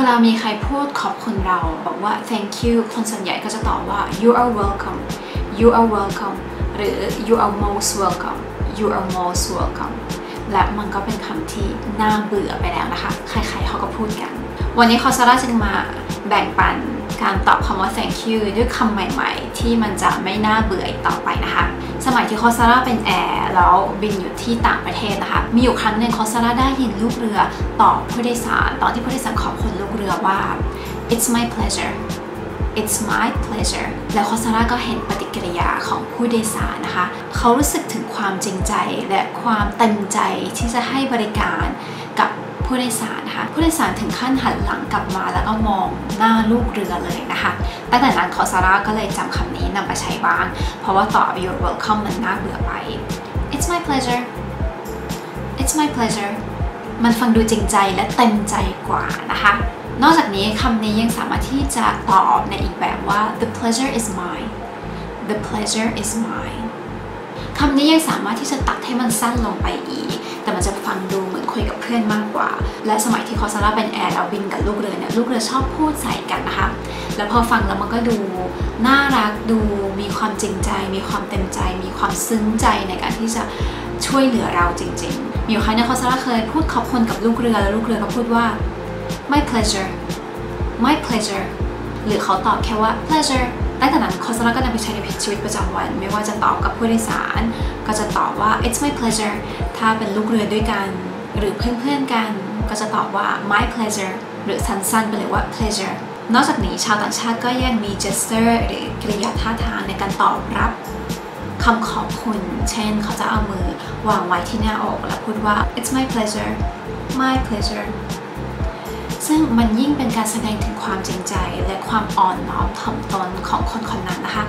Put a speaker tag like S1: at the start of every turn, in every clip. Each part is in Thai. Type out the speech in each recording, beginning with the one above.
S1: เวลามีใครพูดขอบคุณเรา บอกว่า thank you คนส่วนใหญ่ก็จะตอบว่า you are welcome you are welcome หรือ you are most welcome you are most welcome และมันก็เป็นคำที่น่าเบื่อไปแล้วนะคะ ใครๆเขาก็พูดกัน วันนี้โค้ชซาร่าจึงมาแบ่งปันการตอบคำว่า thank you ด้วยคำใหม่ๆ ที่มันจะไม่น่าเบื่ออีกต่อไปนะ สมัยที่โค้ชซาร่าเป็นแอร์แล้วบินอยู่ที่ต่างประเทศนะคะ มีอยู่ครั้งหนึ่งโค้ชซาร่าได้ยินลูกเรือตอบผู้โดยสาร ตอนที่ผู้โดยสารขอบคุณลูกเรือว่า it's my pleasure it's my pleasure แล้วคอสซาร่าก็เห็นปฏิกิริยาของผู้โดยสารนะคะ เขารู้สึกถึงความจริงใจและความเต็มใจที่จะให้บริการกับ ผู้โดยสารนะคะผู้โดยสารถึงขั้นหันหลังกลับมาแล้วก็มองหน้าลูกเรือเลยนะคะตั้งแต่นั้นคอซาร่าก็เลยจำคำนี้นำไปใช้บ้าง เพราะว่าต่อ your welcome มันน่าเบื่อไป it's my pleasure it's my pleasure มันฟังดูจริงใจและเต็มใจกว่านะคะ นอกจากนี้คำนี้ยังสามารถที่จะตอบในอีกแบบว่า the pleasure is mine the pleasure is mine คำนี้ยังสามารถที่จะตัดให้มันสั้นลงไปอีก แต่มันจะฟังดูเหมือนคุยกับเพื่อนมากกว่า และสมัยที่คอสซาร่าเป็นแอร์เราบินกับลูกเรือเนี่ยลูกเรือชอบพูดใส่กันนะคะ แล้วพอฟังแล้วมันก็ดูน่ารักดูมีความจริงใจ มีความเต็มใจ มีความซึ้งใจในการที่จะช่วยเหลือเราจริงๆ มีอยู่ครั้งนึงคอสซาร่าเคยพูดขอบคุณกับลูกเรือแล้วลูกเรือก็พูดว่า my pleasure my pleasure หรือเขาตอบแค่ว่า pleasure ตั้งแต่นั้นคอสลาก็นำไปใช้ในชีวิตประจำวัน ไม่ว่าจะตอบกับผู้โดยสาร ก็จะตอบว่า it's my pleasure ถ้าเป็นลูกเรือด้วยกัน หรือเพื่อนๆกัน ก็จะตอบว่า my pleasure หรือสั้นๆไปเลยว่า pleasure นอกจากนี้ชาวต่างชาติก็ยังมี gesture หรือกริยาท่าทางในการตอบรับคำขอบคุณ เช่น เขาจะเอามือวางไว้ที่หน้าอก แล้วพูดว่า it's my pleasure my pleasure ซึ่งมันยิ่งเป็นการแสดงถึงความจริงใจ และความอ่อนน้อมถ่อมตนของคนคนนั้นนะคะ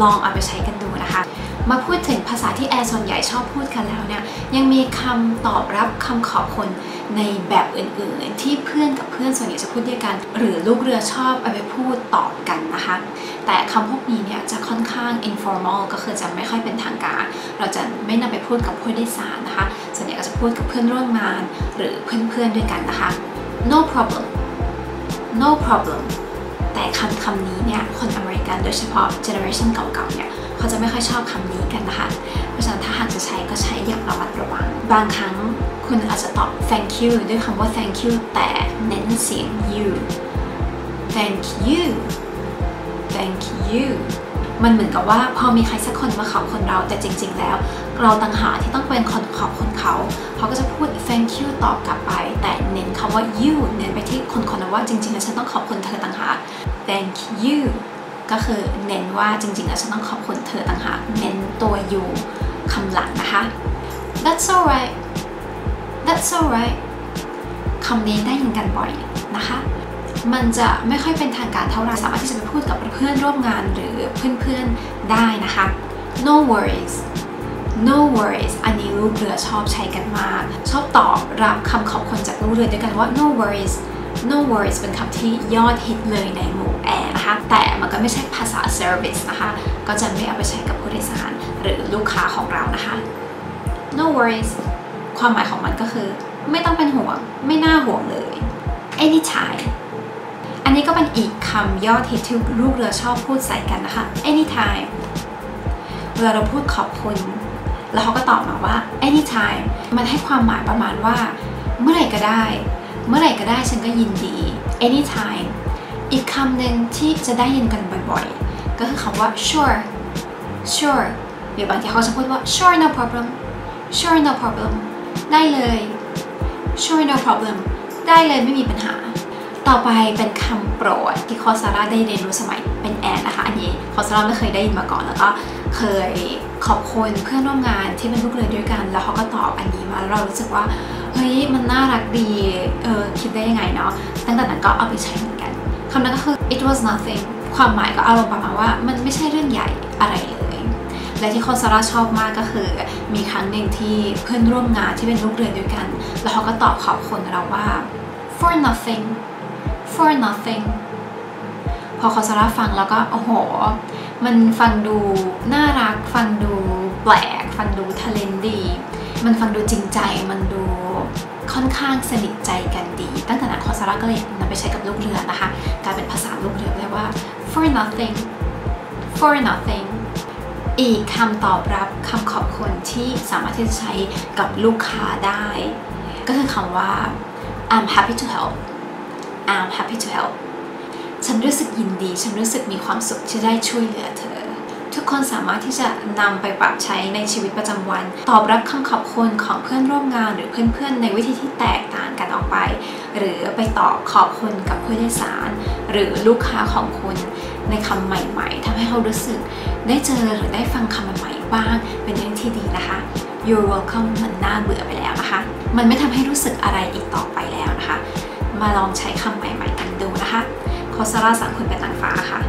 S1: ลองเอาไปใช้กันดูนะคะ มาพูดถึงภาษาที่แอร์ส่วนใหญ่ชอบพูดกันแล้วเนี่ยยังมีคำตอบรับคำขอบคุณในแบบอื่นๆ ที่เพื่อนกับเพื่อนส่วนใหญ่จะพูดด้วยกัน หรือลูกเรือชอบเอาไปพูดตอบกันนะคะ แต่คำพวกนี้เนี่ยจะค่อนข้าง informal ก็คือจะไม่ค่อยเป็นทางการ เราจะไม่นำไปพูดกับผู้โดยสารนะคะ ส่วนใหญ่ก็จะพูดกับเพื่อนร่วมงาน หรือเพื่อนๆด้วยกันนะคะ no problem no problem แต่คำคำนี้เนี่ย คนอเมริกันโดยเฉพาะ generation เก่าๆเนี่ย เขาจะไม่ค่อยชอบคำนี้กันนะคะ เพราะฉะนั้นถ้าหากจะใช้ก็ใช้อย่างระมัดระวัง บางครั้งคุณอาจจะตอบ thank you ด้วยคำว่า thank you แต่เน้นเสียง you thank you thank you มันเหมือนกับว่าพอมีใครสักคนมาขอบคุณเราแต่จริง ๆ แล้ว เราต่างหากที่ต้องเป็นคนขอบคุณเขา เขาก็จะพูด thank you ตอบกลับำว่า you เน้นไปที่คนคนนั้นว่าจริงๆแล้วฉันต้องขอบคุณเธอต่างหาก thank you ก็คือเน้นว่าจริงๆแล้วฉันต้องขอบคุณเธอต่างหากเน้นตัว you คำหลังนะคะ that's alright that's alright คำนี้ได้ยินกันบ่อยนะคะ มันจะไม่ค่อยเป็นทางการเท่าไหร่สามารถที่จะไปพูดกับเพื่อนร่วมงานหรือเพื่อนๆได้นะคะ no worries no worries อันนี้ลูกเรือชอบใช้กันมาก ชอบตอบรับคำขอบคุณจากลูกเรือด้วยกันว่า no worries no worries เป็นคำที่ยอดฮิตเลยในหมู่แอร์นะคะ แต่มันก็ไม่ใช่ภาษา service นะคะ ก็จะไม่เอาไปใช้กับผู้โดยสารหรือลูกค้าของเรานะคะ no worries ความหมายของมันก็คือ ไม่ต้องเป็นห่วง ไม่น่าห่วงเลย anytime อันนี้ก็เป็นอีกคำยอดฮิตที่ลูกเรือชอบพูดใส่กันนะคะ anytime เวลาเราพูดขอบคุณ แล้วเขาก็ตอบมาว่า anytime มันให้ความหมายประมาณว่า เมื่อไหร่ก็ได้ เมื่อไหร่ก็ได้ฉันก็ยินดี anytime อีกคำหนึ่งที่จะได้ยินกันบ่อยๆ ก็คือคำว่า sure sure หรือบางทีเขาจะพูดว่า sure no problem sure no problem ได้เลย sure no problem ได้เลยไม่มีปัญหา ต่อไปเป็นคำโปรดที่คอสซาร่าได้เรียนรู้สมัยเป็นแอนนะคะ อันนี้คอสซาร่าไม่เคยได้ยินมาก่อนแล้วก็เคย ขอบคุณเพื่อนร่วมงานที่เป็นลูกเรือด้วยกัน แล้วเขาก็ตอบอันนี้มาแล้วเรารู้สึกว่าเฮ้ยมันน่ารักดีเออคิดได้ยังไงเนาะตั้งแต่นั้นก็เอาไปใช้เหมือนกันคำนั้นก็คือ it was nothing ความหมายก็อารมณ์ประมาณว่ามันไม่ใช่เรื่องใหญ่อะไรเลย และที่คอสซาร่าชอบมากก็คือ มีครั้งหนึ่งที่เพื่อนร่วมงานที่เป็นลูกเรือด้วยกัน แล้วเขาก็ตอบขอบคุณเราว่า for nothing for nothing พอคอสซาร่าฟังแล้วก็โอ้โห มันฟังดูน่ารัก ฟังดูแปลก ฟังดูทะเลนดี มันฟังดูจริงใจ มันดูค่อนข้างสนิทใจกันดี ตั้งแต่นั้นคอซาร่าก็เลยนำไปใช้กับลูกเรือนะคะกลายเป็นภาษาลูกเรือเรียกว่า for nothing for nothing อีกคำตอบรับคำขอบคุณที่สามารถที่จะใช้กับลูกค้าได้ ก็คือคำว่า I'm happy to help I'm happy to help ฉันรู้สึกยินดี ฉันรู้สึกมีความสุขที่ได้ช่วยเหลือเธอ ทุกคนสามารถที่จะนำไปปรับใช้ในชีวิตประจำวัน ตอบรับคำขอบคุณของเพื่อนร่วมงานหรือเพื่อนๆ ในวิธีที่แตกต่างกันออกไป หรือไปตอบขอบคุณกับผู้โดยสาร หรือลูกค้าของคุณในคำใหม่ๆทำให้เขารู้สึก ได้เจอหรือได้ฟังคำใหม่ๆบ้างเป็นเรื่องที่ดีนะคะ You're welcome มันน่าเบื่อไปแล้วนะคะ มันไม่ทำให้รู้สึกอะไรอีกต่อไปแล้วนะคะ มาลองใช้คำใหม่ๆกันดูนะคะ โคซาร่าสั่งคุณเป็นนางฟ้าค่ะ